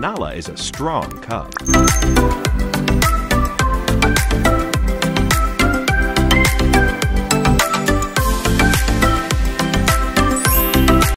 Nala is a strong cub.